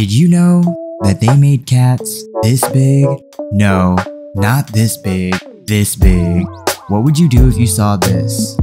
Did you know that they made cats this big? No, not this big, this big. What would you do if you saw this?